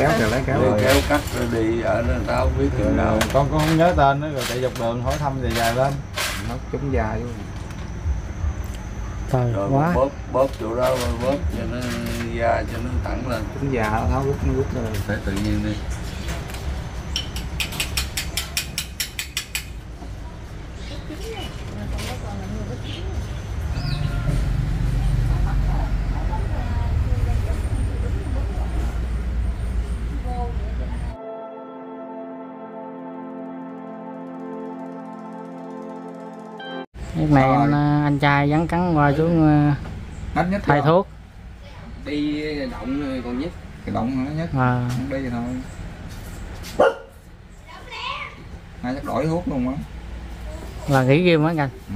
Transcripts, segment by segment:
kéo kìa lấy kéo. Đi rồi kéo cắt rồi đi ở đó tao không biết chừng nào. Con con không nhớ tên nữa rồi chạy dọc đường hỏi thăm dài dài lên. Nó trúng da luôn. Trời rồi quá. bóp bóp chỗ đó bóp cho nó da cho nó thẳng lên. Da nó tháo rút nó rút rồi phải tự nhiên đi trai dán cắn qua xuống à, hết nhất thay thuốc. Đi động còn nhất. Cái động nó nhất. À, không đi thôi. Nay chắc đổi thuốc luôn á. Là nghỉ game á anh ừ.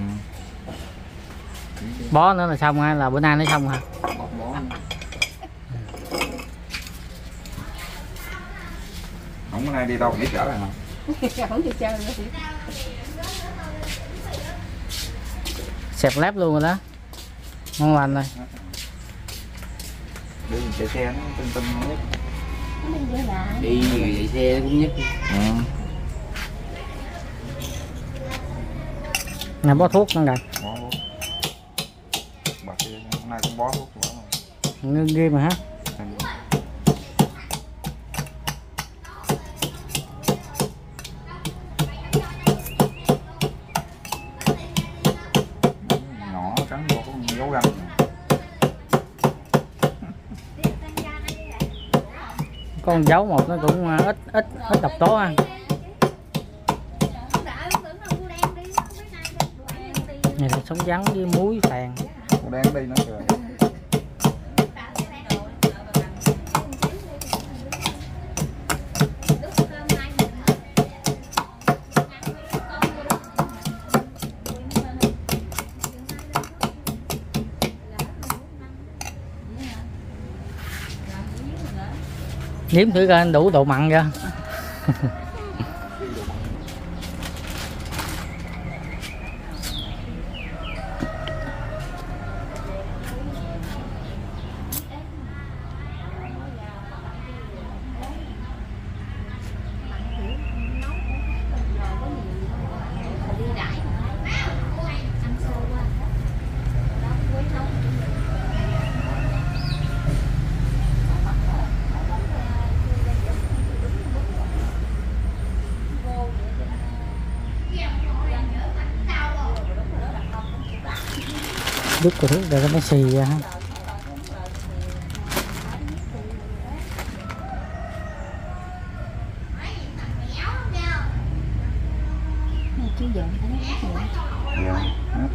bó nữa là xong hay là bữa nay nó xong hả? Bó bó. Không có nay đi đâu biết trở lại hả? Không được chơi nữa thì xẹp lép luôn rồi đó. Ngon lành rồi. Đi chạy xe nó tinh tinh nhất. Mình đi lại đi người chạy xe cũng nhất. Ừ. này bó thuốc nữa rồi bó thuốc. Hôm nay cũng bó thuốc rồi. ngưng game mà hả con dấu một nó cũng à, ít ít ít độc tố ha. Này là sống rắn với muối phèn đang đi nó kìa. Nếm thử coi đủ độ mặn chưa? đứt cái thuốc rồi nó xì ra ha chứ giờ dạ hết.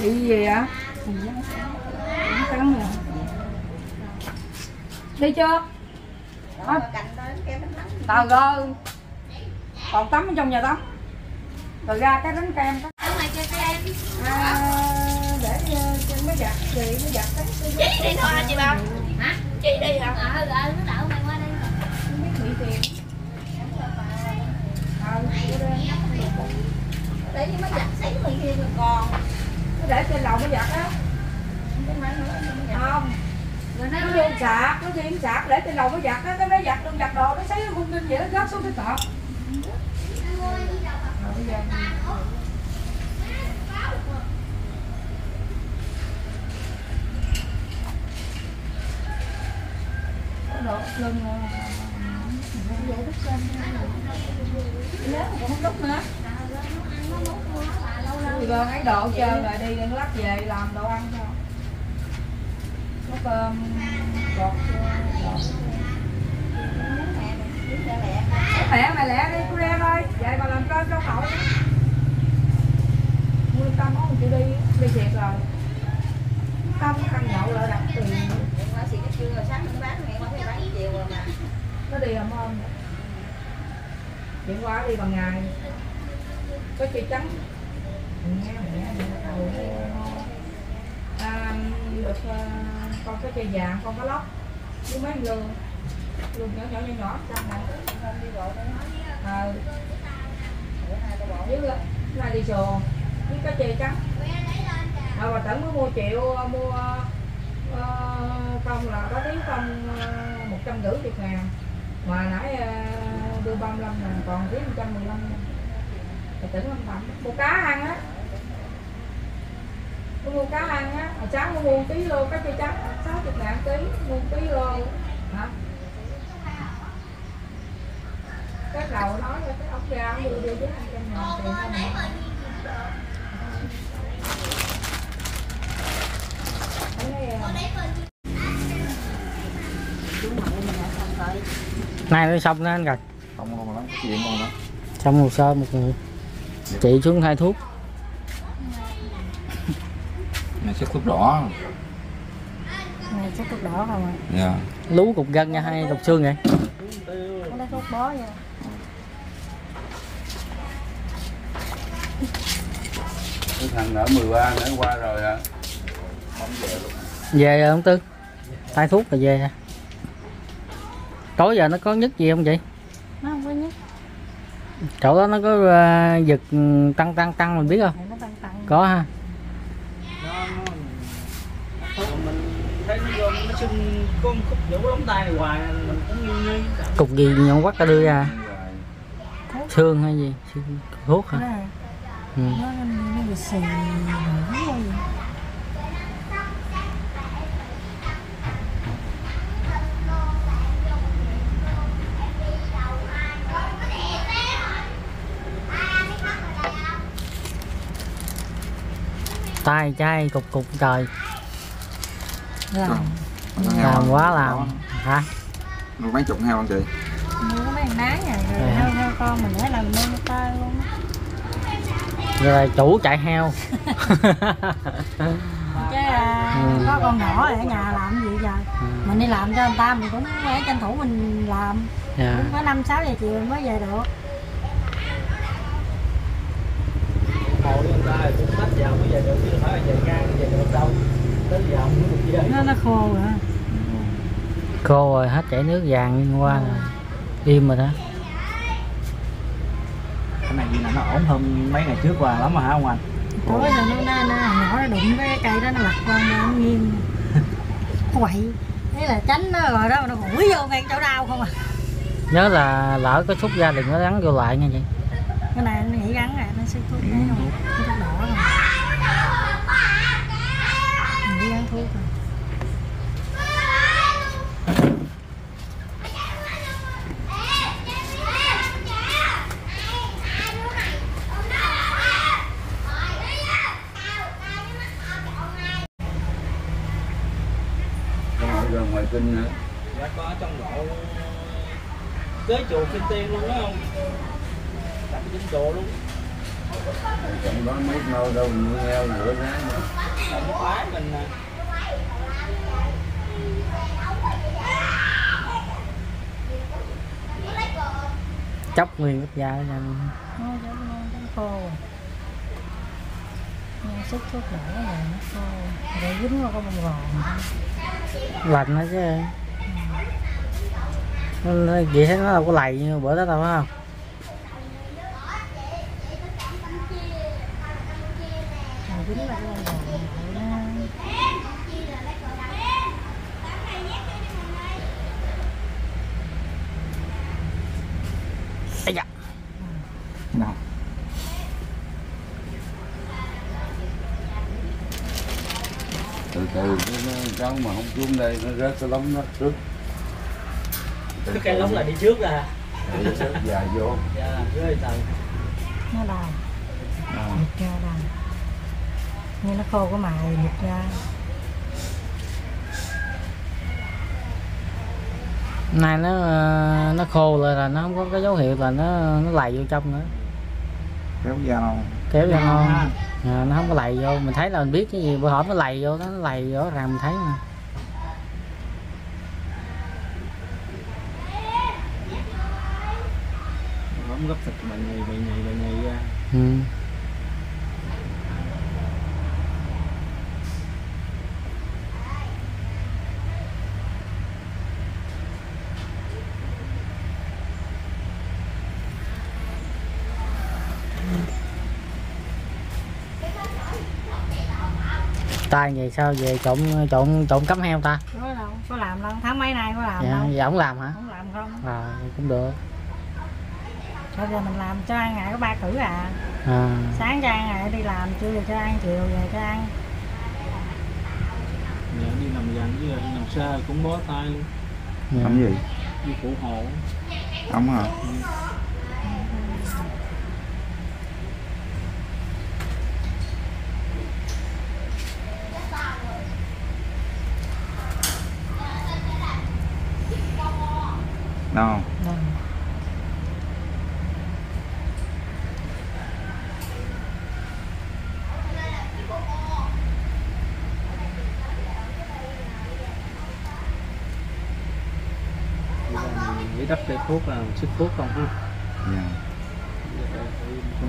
bị gì vậy cắn rồi đi chưa Đó. tờ gơ còn tắm ở trong nhà tắm rồi ra cái bánh kem đó. à, để ờ, trên mới giặt gì mới giặt cái Chị đi thôi chị ba? Hả? Chị đi hả? không biết bị tiền ờ đây. để cái máy giặt sấy người kia rồi còn nó để trên lầu mới giặt á không rồi nó đi sạc nó đi sạc để trên lầu mới giặt á cái máy giặt đừng giặt đồ nó sấy nó hung lên vậy nó rớt xuống cái cọp Rồi bây giờ có độ lưng nếu mà còn không đúc nữa rồi ấy đồ chơi rồi đi đừng lắc về làm đồ ăn cho. Có cơm um, gọt mẹ mày lẹ đi cô ra thôi vậy mà làm cơm cho cậu mua tâm món chịu đi đi thiệt rồi. Tâm căn nhậu lại đặt tiền. Chưa sáng bán, mẹ bán chiều mà. Nó đi làm hôm chuyển qua đi bằng ngày có chơi trắng. À, được con có chơi vàng con có lóc. Với mấy lương lương nhỏ nhỏ nhỏ nhỏ. Trong này ờ với này đi sồ với cái chè trắng. À, bà tưởng mới mua triệu à, mua ờ, công là có tiếng công một trăm rưỡi triệu ngàn mà nãy uh, đưa 35 ngàn còn tiếng 115 ngàn không tầm mua cá ăn á. Tôi mua cá ăn á. Hồi sáng tôi mua một ký lô cá chê trắng 60 ngàn ký. Mua ký lô. Hả? Cái đầu nói là cái ốc ra ông đưa đưa với 200 ngàn tiền nói, ờ, nay nó xong nó anh rồi không luôn đó chuyện luôn đó. Xong hồ sơ một người chị xuống thay thuốc. Này sẽ thuốc đỏ. Này chắc thuốc đỏ không à dạ. Lú cục gân nha hay cục xương vậy. Lấy thuốc bó nha cái thằng ở 13 nữa qua rồi à về rồi ông tư. Thay thuốc rồi về. Tối giờ nó có nhức gì không chị nó không có nhất chỗ đó nó có ờ, giật ừ, tăng tăng tăng mình biết không? Tăng tăng. Có ha. Cục gì nhọn quắt ta đưa ra? Xương hay gì? Xương thuốc hả? Ừ. nó nó bị xì nó gì tay chai cục cục trời. Làm làm quá làm. hả? Nuôi mấy chục heo anh chị? Mua mấy thằng rồi Dạ. heo heo con mình để làm nuôi tơ luôn là chủ chạy heo. Chứ à, Ừ. có con nhỏ ở nhà làm cái gì giờ? Mình đi làm cho người ta mình cũng phải tranh thủ mình làm. Dạ. cũng có năm sáu giờ chiều mới về được hồi người ta cũng hết giờ mới về được chứ không phải là về ngang về được đâu tới giờ không có được chơi nó nó khô rồi khô rồi hết chảy nước vàng qua rồi. Im rồi đó. Cái này gì là nó ổn hơn mấy ngày trước qua lắm mà hả ông anh? Tối giờ nó, nó, nó nhỏ nó đụng cái cây đó nó lật qua nó nghiêng quậy. Thế là tránh nó rồi đó nó ủi vô ngay chỗ đau không à. Nhớ là lỡ có xúc ra đừng có gắn vô lại nha chị. Cái này nó nghĩ gắn rồi nó sẽ thuốc đấy không cái thuốc đỏ rồi mình đi gắn thuốc rồi con ở gần ngoài kinh nữa. Dạ có ở trong lộ kế chùa Kim Tiên luôn đó không? Đặt trên chùa luôn. Trong đó mấy nơi đâu nuôi heo nữa tháng. Nữa không phải mình nè. Chóc nguyên giống nó giống khô. Xúc thuốc đỏ rồi nó khô. Rồi dính vào con bông gòn lạnh nó chứ. Nó- nó- vậy thấy nó đâu có lầy như bữa đó đâu, phải không? Rồi đó Ây da. nào từ từ cháu mà không xuống đây nó rớt cái lóng nó rớt cái cây lóng là đi trước ra để rớt dài vô. Dạ rơi từ nó đào. À. nhịp ra đào. Như nó khô cái mài nhịp ra nay nó nó khô rồi là nó không có cái dấu hiệu là nó nó lầy vô trong nữa. Kéo da đâu kéo ra ngon à, nó không có lầy vô. Mình thấy là mình biết cái gì bữa hổm nó lầy vô nó lầy rõ ràng mình thấy mà ống gấp thịt bệnh nhì bệnh nhì bệnh nhì ra ừ tay vậy sao về trộn trộn trộn cắm heo ta? Có đâu có làm đâu tháng mấy nay có làm dạ, đâu. dạ ổng làm hả? Không làm không? À cũng được. Bây giờ mình làm cho ăn ngày có ba cử à. À, sáng cho ăn ngày đi làm trưa về cho ăn chiều về cho ăn. Dạ, đi nằm gần với nằm xa cũng bó tay luôn. Dạ. Làm gì? đi phụ hộ. Ống hả? Đâu? Đâu. nghĩ đất cây thuốc là sức thuốc không ha Dạ.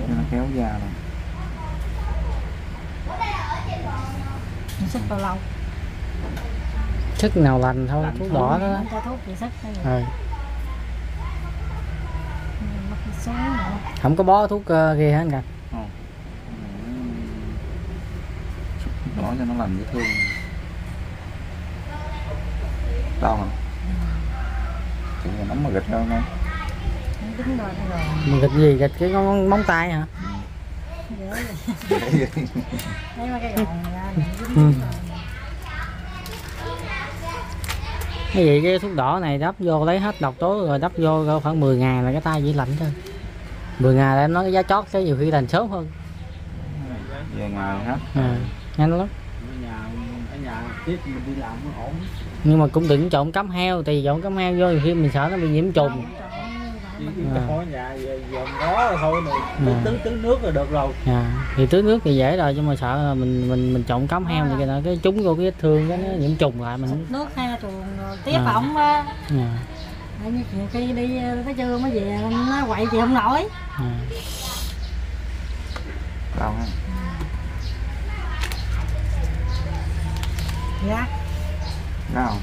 Cho nó kéo da này. mình sức bao lâu sức nào lành thôi Lành thuốc đỏ đó, đó. cho thuốc chị sức thôi Ừ. mất cái số nữa không có bó thuốc kia hết cả Đó cho nó lành vết thương. Đau hả? Chị nắm mà gịch đâu mình gịch gì? Gịch cái móng, móng tay hả? Cái gòn ra để dính Ừ. rồi. Cái gì cái thuốc đỏ này đắp vô lấy hết độc tố rồi đắp vô khoảng 10 ngày là cái tay chỉ lạnh thôi 10 ngày là em nói cái giá chót chứ nhiều khi lành sớm hơn. Về ngày hết. à, nhanh lắm. Ở nhà ở nhà tiếp mình đi làm nó ổn. Nhưng mà cũng đừng trộn cắm heo thì trộn cắm heo vô nhiều khi mình sợ nó bị nhiễm trùng À. cái khỏi nhà về dòm đó thôi này À. tứ tứ nước là được rồi à, thì tưới nước thì dễ rồi nhưng mà sợ là mình mình mình trộn cắm heo thì cái trúng vô cái vết thương cái nó nhiễm trùng lại mình nước chuồng rồi tiếp À. ổng á à, như nhiều khi đi ờ, tới trưa mới về nó quậy chị không nổi à. Ha? dạ Đau.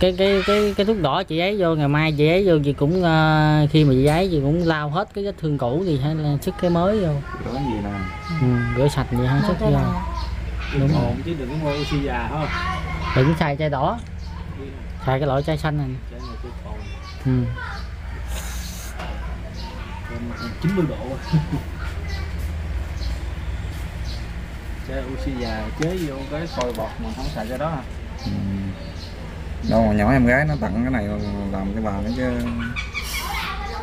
Cái cái cái cái thuốc đỏ chị ấy vô ngày mai chị ấy vô chị cũng ờ, khi mà chị ấy chị cũng lao hết cái vết thương cũ thì hay là sức cái mới vô. Rửa gì nè? ừ, rửa sạch vậy hay sức vô. đúng ổn chứ đừng có mua oxy già thôi đừng xài chai đỏ. Xài cái loại chai xanh này ừ. còn 90 độ. Chai oxy già chế vô cái sôi bọt mà không xài cái đó à Ừ. Đâu mà nhỏ em gái nó tặng cái này làm cái bà nó chứ.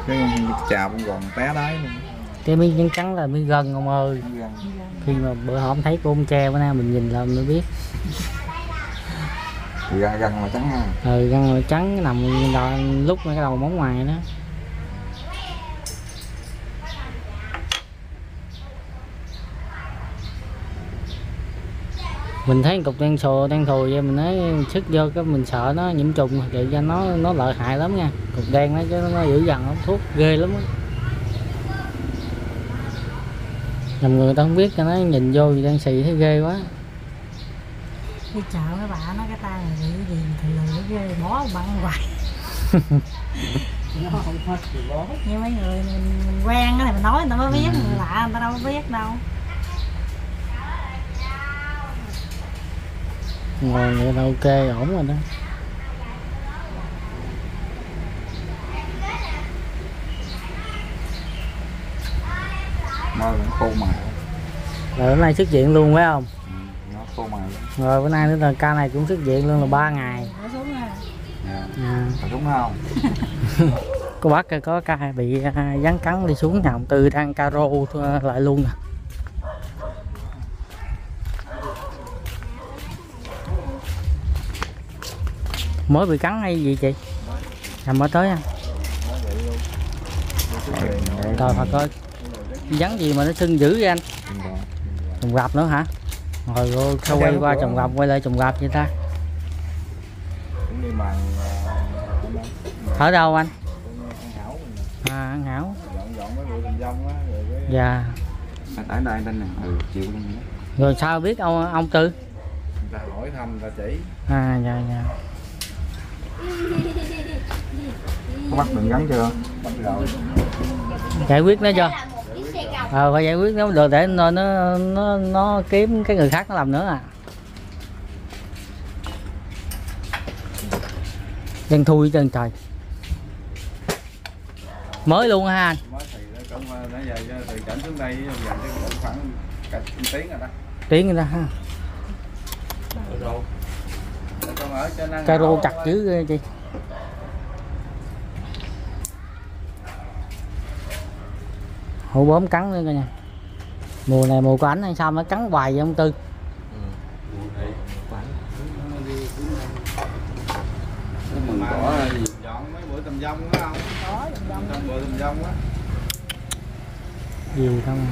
Cái chà cũng còn té đáy luôn. Cái miếng trắng trắng là miếng gân ông ơi. Gần. khi mà bữa hôm thấy cô ông tre bữa nay mình nhìn là mới biết. Thì gần gần mà trắng ha ừ gân màu trắng nằm đó, lúc cái đầu móng ngoài đó mình thấy cục đen sồ đen thùi vậy mình nói sức vô cái mình sợ nó nhiễm trùng vậy cho nó nó lợi hại lắm nha. Cục đen nó chứ nó dữ dằn lắm thuốc ghê lắm á. Nhầm người ta không biết cho nó nhìn vô gì đen xì thấy ghê quá. Đi chợ mấy bà nó cái tay này gì thì lười ghê bỏ băng hoài nó không hết thì bó như mấy người mình, mình quen á thì mình nói người ta mới biết người lạ người ta đâu có biết đâu ngồi vậy là ok ổn rồi đó. Mơ nó khô mài rồi bữa nay xuất viện luôn phải không? Ừ, nó khô lắm. Rồi bữa nay nữa là ca này cũng xuất viện luôn là ba ngày. Để xuống ha dạ. à, Phải đúng không? Cô bác có ca bị à, rắn cắn đi xuống nhà ông tư đang caro lại luôn nè mới bị cắn hay gì chị? À, mới tới rồi trời thật ơi rắn gì mà nó sưng dữ vậy anh? Trồng gặp nữa hả? Rồi cô sao quay qua trồng gặp quay lại trồng gặp vậy ta. Ở đâu anh? À ăn hảo. Dạ. Anh ở đây anh nè. Ừ, chịu luôn. đó. rồi sao biết ông ông tư người ta hỏi thăm người ta chỉ. À dạ dạ có bắt đường gắn chưa? Bắt rồi. Giải quyết nó cầu ờ phải giải quyết nó được để nó nó nó nó kiếm cái người khác nó làm nữa à. Đen thui trên trời. Mới luôn ha anh. Mới thì nó cũng ờ, nãy giờ cho từ cảnh xuống đây giờ chắc cũng khoảng cả tiếng rồi đó. Tiếng người ta ha rồi con ở trên ăn caro chặt ghê chị hổ bướm cắn nữa coi nha. Mùa này mùa của ảnh hay sao nó cắn hoài vậy ông tư? Nhiều không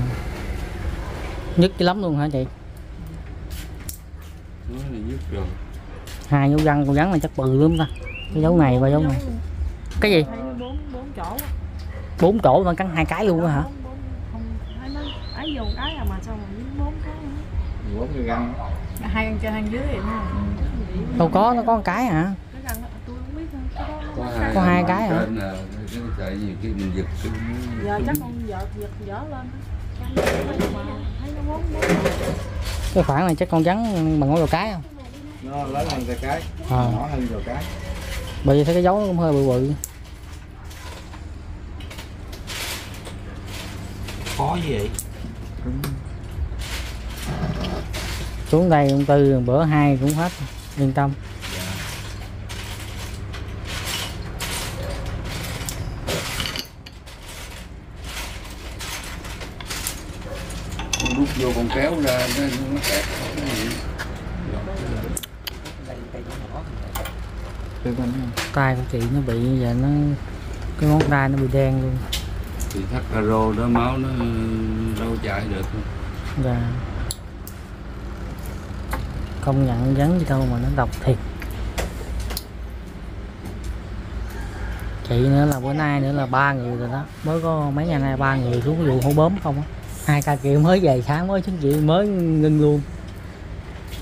nhất chứ lắm luôn hả chị? Nhức rồi hai dấu răng con rắn này chắc bự lắm ta. Cái dấu này và dấu này. Cái gì? Bốn chỗ mà cắn hai cái luôn á hả? Hai con trên hai dưới thì đâu có nó có một cái hả? Có hai, cái hả? Cái mình giật cái giờ chắc con giật dở lên cái khoảng này chắc con rắn bằng ngón đầu cái không? Nó lớn hơn cái cái Ờ. nhỏ hơn rồi cái. Bởi vì thấy cái dấu nó cũng hơi bự bự. Khó gì vậy? Xuống đây ông tư bữa hai cũng hết yên tâm. Rút vô con kéo ra nó nó kẹt cái gì. Tư bên tay của chị nó bị như vậy nó cái ngón tay nó bị đen luôn. Thì thắt caro đó máu nó đâu chạy được. Và công nhận rắn gì đâu mà nó độc thiệt. Chị nữa là bữa nay nữa là ba người rồi đó. Mới có mấy ngày nay ba người xuống vụ hổ bướm không á. Hai ca kia mới về sáng mới xuống chị mới ngưng luôn.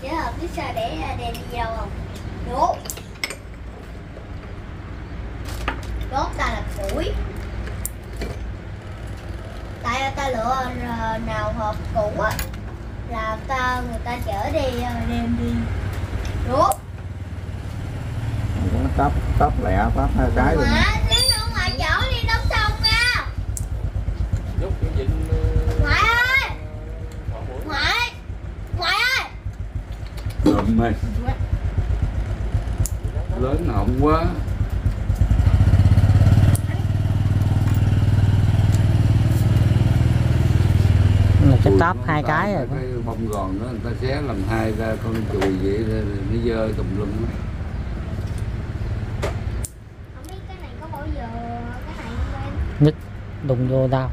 Để hợp biết sao để đèn đi đâu không? Đốt ta là củi. Tại ta lựa ờ, nào hộp cũ á Là ta người ta chở đi ờ, đem đi Đốt nó tắp tắp lẹ tắp hai cái luôn Mà xíu nữa ngoài chở đi đóng xong nha giúp cái vịnh Ngoại ơi Ngoại Ngoại ơi Lụm mày lớn họng quá Chùi táp hai cái rồi cái bông gòn đó người ta xé làm hai ra con chùi vậy rồi nó dơ tùm lum á. Không biết cái này có bao giờ Cái này không em đụng vô đau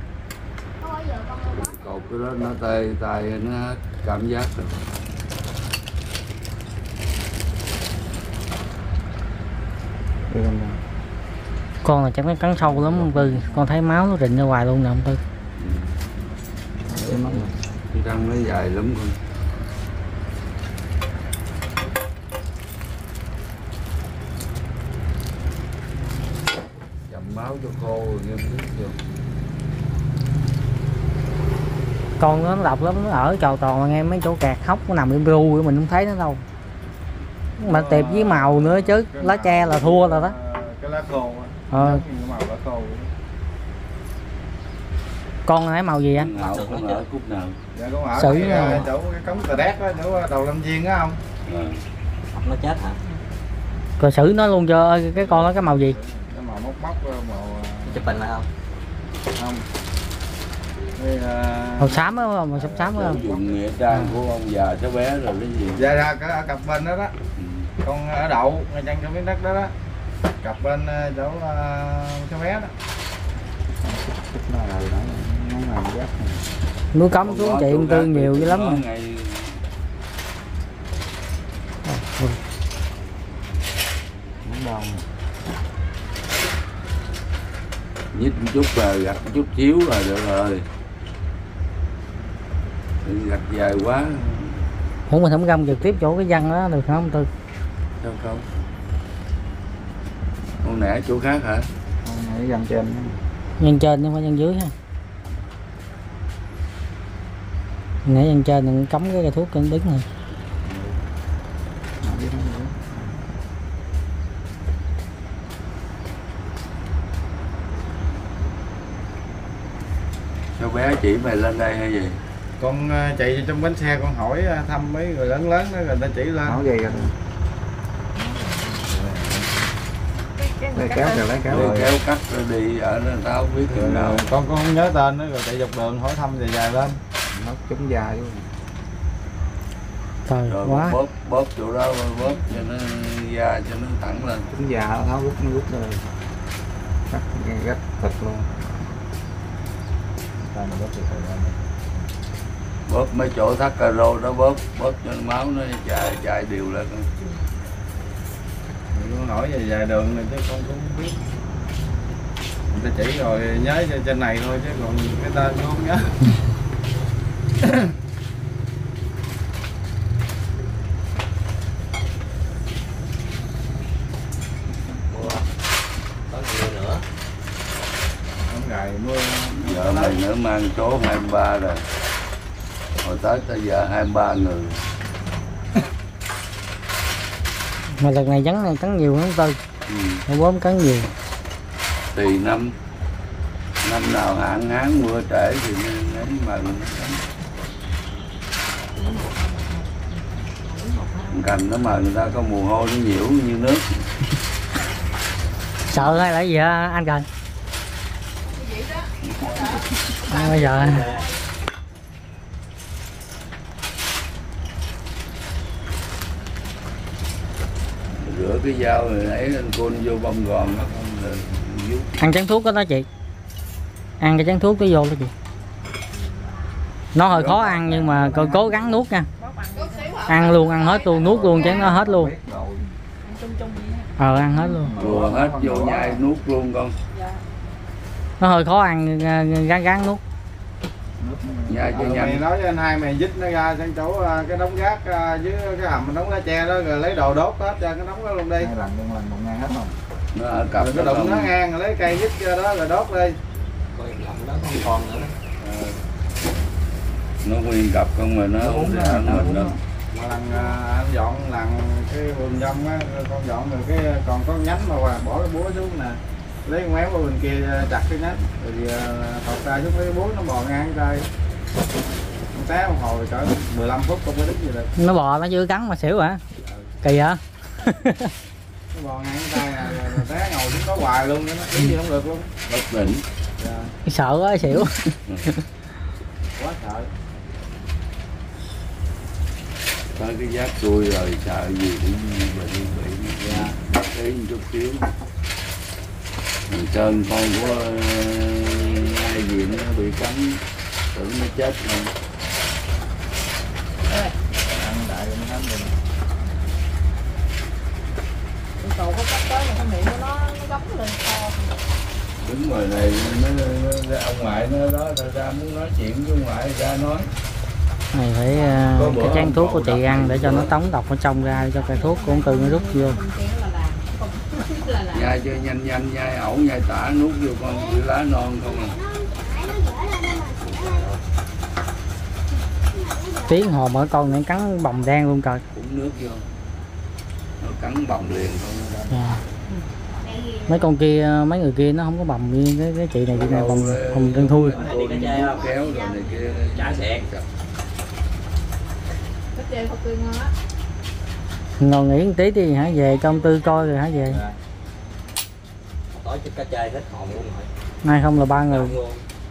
Có bao giờ con không có cột cái đó nó tê tay nó hết cảm giác rồi. Con là chắc nó cắn sâu lắm ông tư con thấy máu nó rịn ra ngoài luôn nè ông tư Cái răng nó dài lắm con chậm máu cho khô rồi nghiêm túc vô con nó độc lắm nó ở trò toàn nghe mấy chỗ kẹt hốc nó nằm im ru vậy mình không thấy nó đâu. Mà tiệp với màu nữa chứ lá tre là thua rồi đó. Cái lá khô á. Ờ. Màu lá khô con thấy màu gì anh dạ cái, à. ờ, chỗ cái cống tà đét đó chỗ đầu lâm viên á không Ờ. nó chết hả? Rồi xử nó luôn cho cái con đó cái màu gì? Cái màu móc móc ờ, màu ờ, chụp hình lại không? không. Cái, ờ, màu xám á không màu xám xám á. Sử không dụng nghĩa trang của ông già cháu bé rồi cái gì? Dạ ra cái ở cặp bên đó đó. Ừ. con ở đậu ngay chân trong miếng đất đó đó. Cặp bên ờ, chỗ cháu bé đó núi cấm xuống chị ông tư nhiều dữ lắm rồi. Ngày đâu nhích một chút là gặt một chút xíu là được rồi. Gặt dài quá. Ủa mình không găm trực tiếp chỗ cái văn đó được không Tư? sao không. Con nẻ chỗ khác hả? Con này dằn trên. Nhân trên chứ không phải nhân dưới ha Nãy nhân trên đừng cắm cái cây thuốc cân đứng này sao bé chỉ mày lên đây hay gì? Con à, chạy trong bánh xe con hỏi à, thăm mấy người lớn lớn đó rồi ta chỉ lên. Nói gì rồi Lấy kéo rồi lấy kéo rồi kéo cắt rồi đi ở đó tao không biết chừng nào. con con không nhớ tên nữa rồi chạy dọc đường hỏi thăm dài dài lên Nó trúng da luôn Trời rồi quá. bóp bóp chỗ đó bóp cho nó da cho nó thẳng lên. Trúng da nó tháo rút nó rút rồi Cắt gắt thịt luôn. Tại mình bớt từ từ lên. bóp mấy chỗ thắt cà rô đó bóp bóp cho máu nó chạy chạy đều lên. Mình con hỏi về dài đường này chứ con cũng không biết. Người ta chỉ rồi nhớ trên- này thôi chứ còn cái tên con không nhớ có nhiều nữa không gài giờ mày nữa mang số 23 rồi hồi tới tới giờ 23 người Mà lần này trắng này cắn nhiều hơn Tư ừ. Nó bốm cắn nhiều tùy năm năm nào hạn hán mưa trễ thì nên ấy mà nó cắn cành nó mà người ta có mùi hôi nó nhiễu như nước. Sợ hay là gì hả anh Cần? À, bây giờ. Rửa cái dao rồi ấy lên côn vô bông gòn nó không giúp ăn chén thuốc đó đó chị. Ăn cái chén thuốc cái vô đó chị. Nó hơi khó ăn nhưng mà cố, cố gắng nuốt nha ăn luôn ăn hết luôn nuốt luôn chén nó hết luôn. Ờ ăn hết luôn. Rùa hết vô nhai nuốt luôn con. Nó hơi khó ăn gán gán nuốt. Nhai cho Ờ, mày nhanh nói với anh hai mày dít nó ra sang chỗ à, cái đống rác à, dưới cái hầm đống lá tre đó rồi lấy đồ đốt hết cho cái đống đó luôn đi. Lần luôn lần một ngang hết không nó ở cặp rồi cái nó đụng nó ngang rồi lấy cây dít cho đó rồi đốt đi. Đó không còn nữa. Nó nguyên cặp không mà nó không mình đâu mà lần à, anh dọn lần cái vườn dông á con dọn rồi cái còn có nhánh mà bỏ cái búa xuống nè. Lấy con méo qua bên kia à, chặt cái nhánh. Rồi à, thọt ra xuống cái búa nó bò ngang con té một hồi cỡ 15 phút không có đứng gì được. Nó bò nó chưa cắn mà xỉu hả? Kỳ hả? Nó bò ngang tay à, rồi té ngồi xuống đó hoài luôn nó đứng gì không được luôn. Bất tỉnh Dạ, sợ quá xỉu. Quá sợ tới cái giác tôi rồi sợ gì cũng đi bị ý một chút xíu. Thằng Sơn con của ờ, ai gì nó bị cắn tưởng nó chết rồi ăn đại nó hết rồi Cầu có cắt tới mà cái miệng của nó nó gấm lên to đứng ngoài này nó, nó, nó ông ngoại nó đó ra muốn nói chuyện với ông ngoại ra nói này phải à, cái chén thuốc của chị ăn để cho nó tống độc ở trong ra cho cây thuốc của ông Tư nó rút vô. Nhai cho nhanh nhanh nhai ẩu nhai tả nuốt vô con cái lá non không à. Tiếng hồ mỗi con này cắn bồng đen luôn trời cũng nước vô. Nó cắn bồng liền không Dạ. mấy con kia mấy người kia nó không có bầm như cái, cái chị này chị này bầm bầm đen thui kéo rồi này kia. Chả xẹt. Thật tươi ngon á. Ngồi nghỉ một tí đi hả? Về trong tư coi rồi hả? Về. Tối chút cá chơi hết hồn luôn rồi. Nay không là ba người.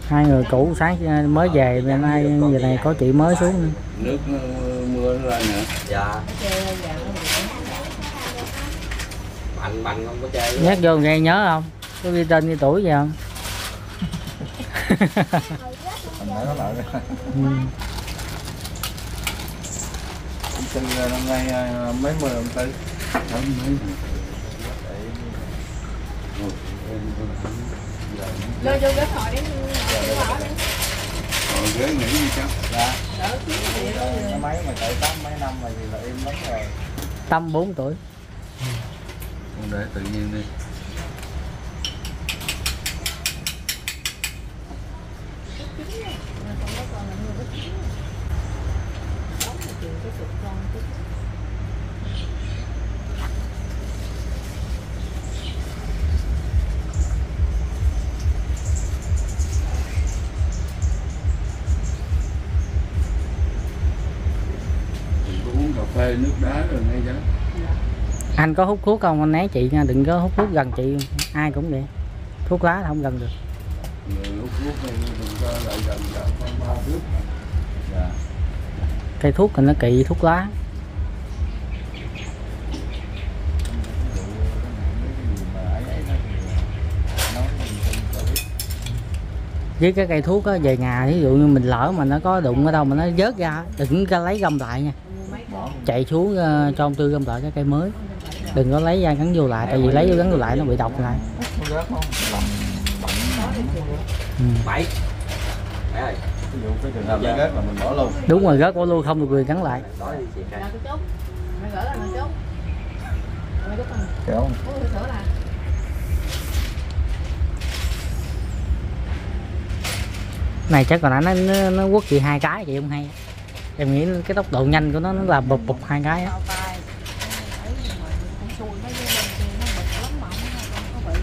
Hai người cũ sáng mới về bên nay giờ này có chị mới xuống nữa. nước mưa nó lên nữa. Dạ. Mạnh mạnh không có chơi. Nhắc vô nghe nhớ không? Có ghi tên ghi tuổi gì không Thành nãy nó lại ừ. Sinh ra năm nay à, mấy mươi ông tư Không mấy. Lôi vô ghế ngồi đi, ngồi ghế nghỉ đi cháu. Thôi. Cái máy mà chạy tám mấy năm mà gì là im lắm rồi tâm 4 tuổi Con để tự nhiên đi. Anh có hút thuốc không? Anh né chị nha đừng có hút thuốc gần chị. Ai cũng vậy. Thuốc lá là không gần được. Người hút thuốc này đừng có lại gần gần con ba thước. Dạ. cây thuốc thì nó kỵ thuốc lá. Với cái cây thuốc á về nhà ví dụ như mình lỡ mà nó có đụng ở đâu mà nó vớt ra đừng có lấy gom lại nha. Chạy xuống ờ, cho ông tư gom lại cái cây mới đừng có lấy ra gắn vô lại tại vì lấy vô gắn vô lại nó bị độc lại Nó rớt không? Làm ừ. bảy đúng rồi rớt bỏ luôn không được quyền gắn lại đó? Kéo này chắc còn nãy nó, nó, nó quất chị hai cái chị không hay em nghĩ cái tốc độ nhanh của nó nó là bụp bụp hai cái á Bao tay. Ấy mà con xui nó với bên kia nó bực lắm mà không không có bị.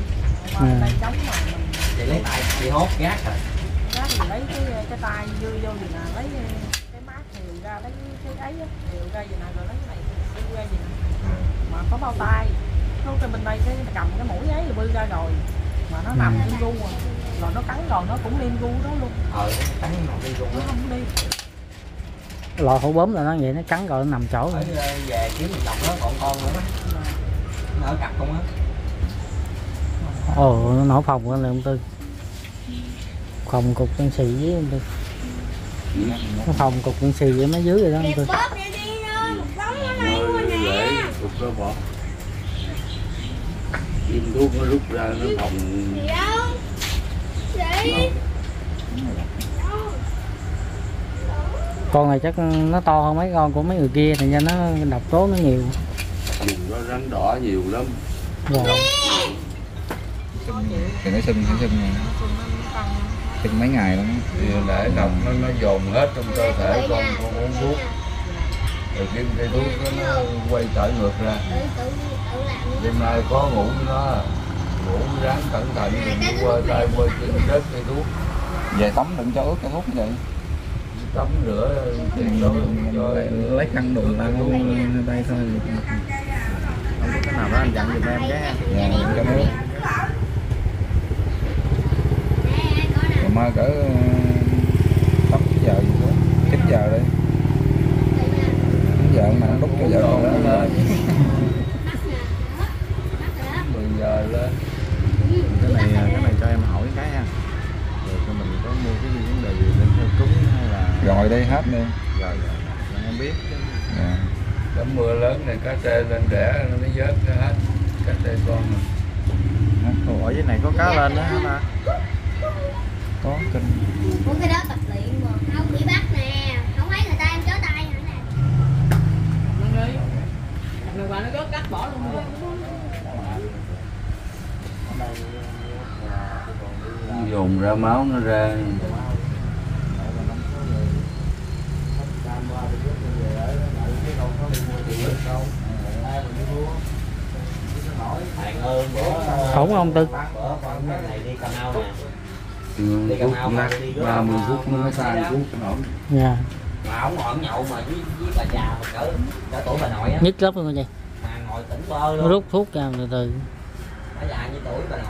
Mà Ừ. tay trống mà mình chị lấy tay chị hốt gác rồi Rác thì lấy cái cái tay vô vô gì nè, lấy cái mát nhiều ra lấy cái ấy á, nhiều ra gì nè rồi lấy cái này bư ra gì nè. Mà có bao tay. Nó cái bên đây cái cầm cái mũi ấy rồi bư ra rồi. Mà nó nằm liên gu à. Rồi nó cắn rồi nó cũng liên gu đó luôn. ờ nó cắn mặt đi luôn Nó không đi. lò hổ bướm là nó vậy nó cắn rồi nó nằm chỗ rồi ờ, về kiếm chồng nó còn con nữa nó ở cặp không á ồ nó nổ phòng của ông tư. Phòng cục đen xì với ông tư. Nó phòng cục đen xì với mấy dưới rồi đó ông tư. Kim thuốc nó rút ra nó phòng. Gì đâu? Con này chắc nó to hơn mấy con của mấy người kia thành ra nó độc tố nó nhiều. Dùng nó rắn đỏ nhiều lắm. rồi thì nó sưng nó sưng sưng mấy ngày luôn để độc nó nó dồn hết trong cơ thể con con uống thuốc. Rồi cái cây thuốc nó quay trở ngược ra. Tự tự tự làm đi. đêm nay có ngủ với nó. Ngủ ráng cẩn thận đừng quơ tay quơ chân chết cây thuốc. Về tắm đừng cho ướt cái thuốc như vậy. Tắm rửa tiền đồ cho lấy khăn đồ ta luôn đây thôi. Không có cái nào đó anh dặn giùm em cái dạ, cho nước Rồi mai cỡ ờ, tám giờ gì đó chín giờ đi. Chín giờ mà nó đút cho vợ con lên Mắc nè. Mắc nè. 10 giờ lên. Cái này cái này cho em hỏi cái ha. Rồi cho mình có mua cái gì vấn đề gì lên theo cúng hay là rồi đây hết đi Rồi rồi em biết. Chứ dạ. Cái mưa lớn này cá tê lên đẻ nó mới vớt hết. Cá tê con. Mà. Ủa ở dưới này có cá lên đó hả ta có kinh Ủa cái đó tập luyện mà không bị bắt nè. Không thấy người ta em chó tay hả nè. Mình đi. Người bà nó rớt cắt bỏ luôn rồi. dồn ra máu nó ra. Bạn ơn bữa ổn không tư Ừ, rửa 30 mà phút nó mới thuốc nó ổn dạ. Mà ông ngồi nhậu mà với, với bà già mà cỡ cỡ tuổi bà nội á. Nhức lớp luôn vậy mà ngồi tỉnh bơ luôn. Rút thuốc ra từ từ. Bà già như tuổi bà nội